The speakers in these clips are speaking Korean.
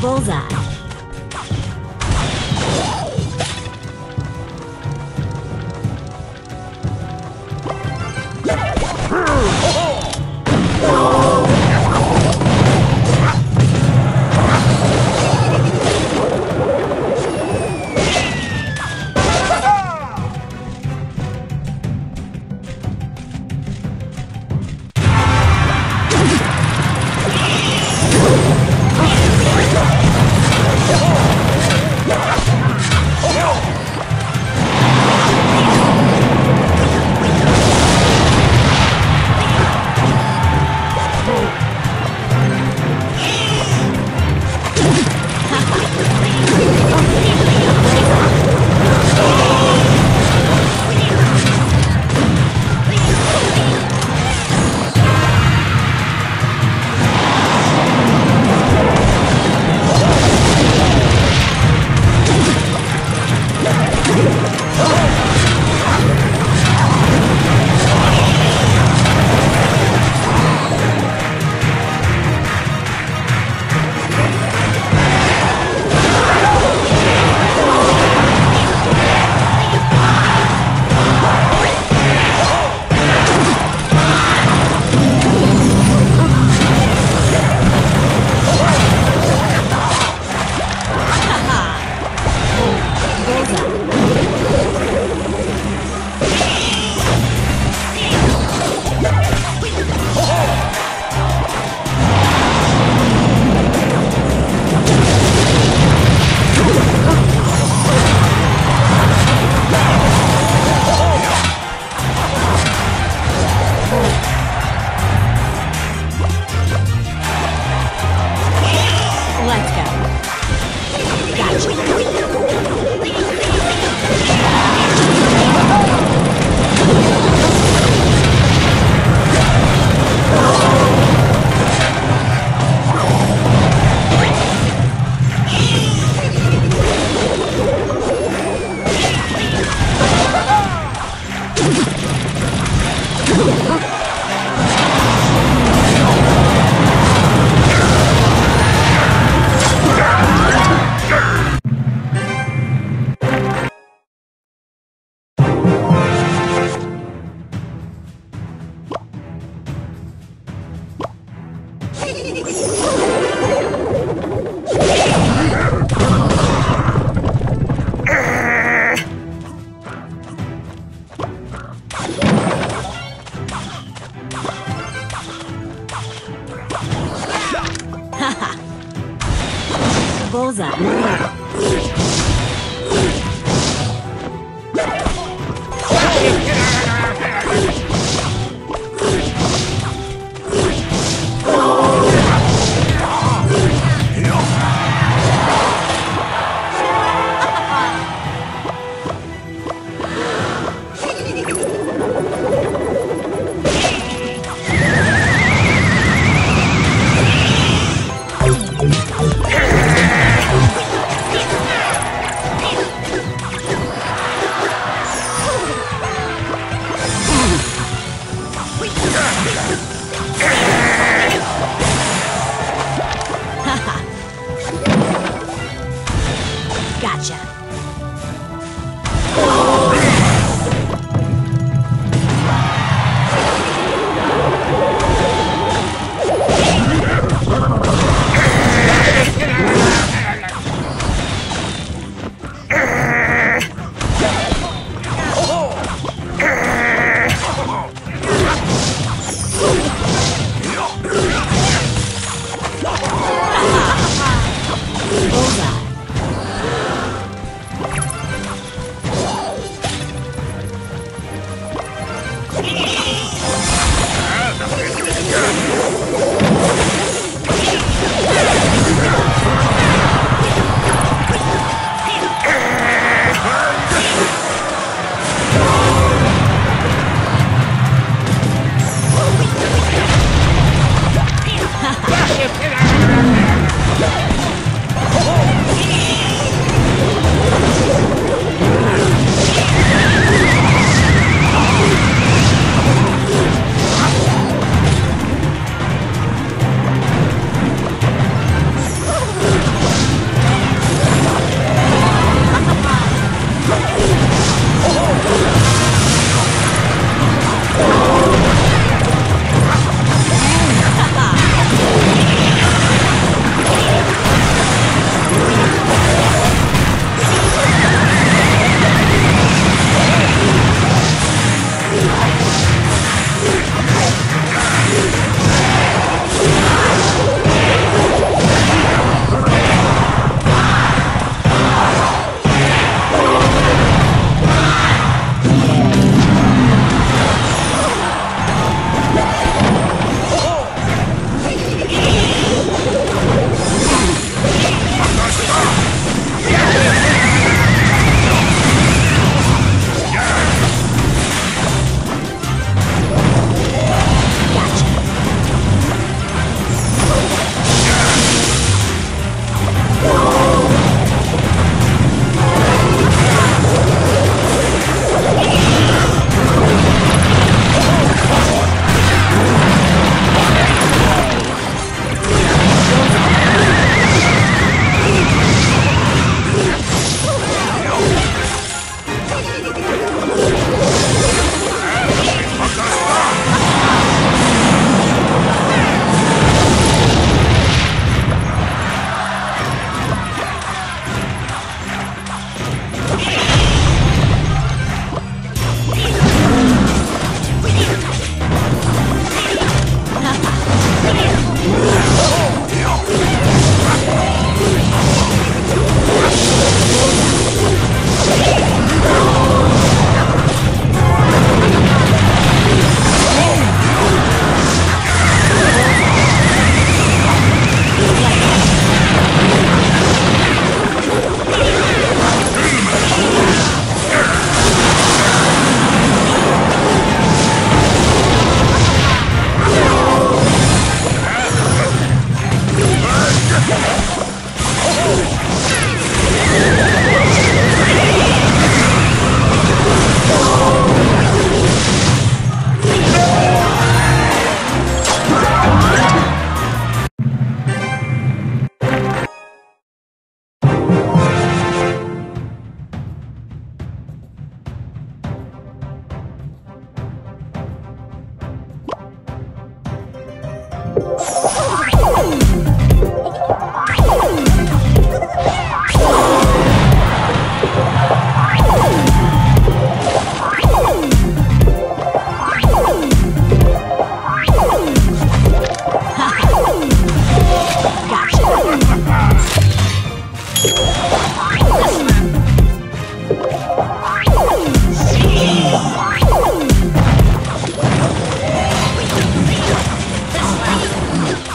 Bullseye. 자,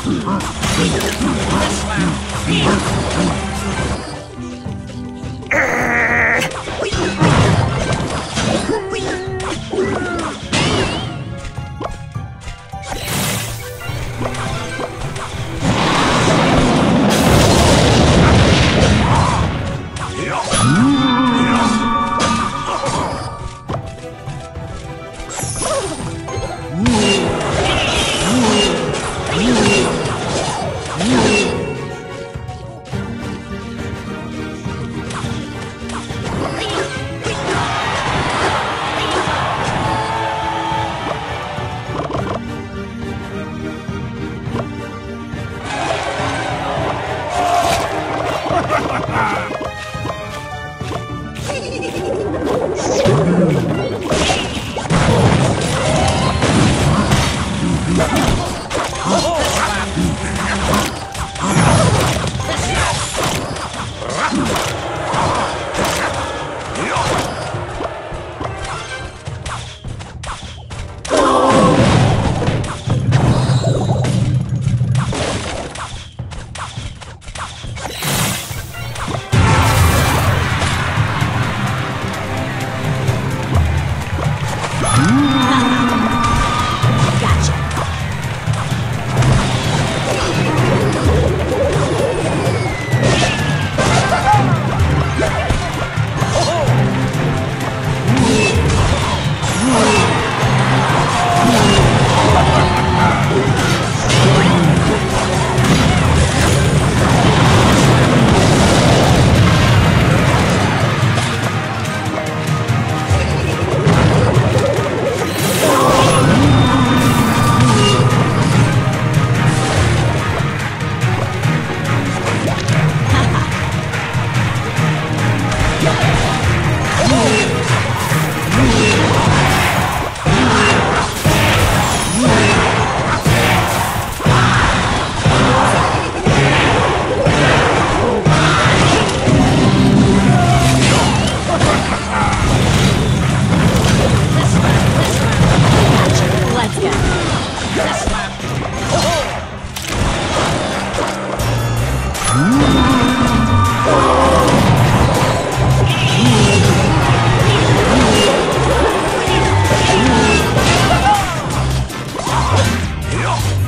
This round. Oh.